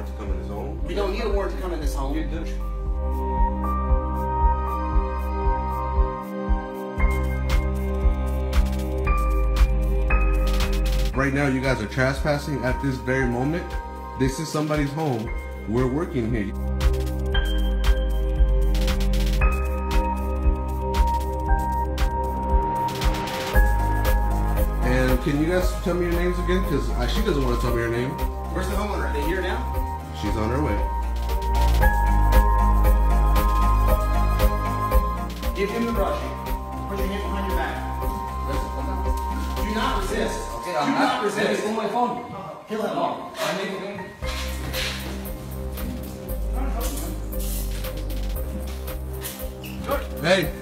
warrant to come in his home? You don't need a warrant to come in this home. You do. Right now, you guys are trespassing at this very moment. This is somebody's home. We're working here. And can you guys tell me your names again? Because she doesn't want to tell me her name. Where's the homeowner? Are here now? She's on her way. Give him the brush. Put your hand behind your back. Do not resist. Okay, Do I'm not not resist. on my phone. Kill him. No, I'm making. Hey,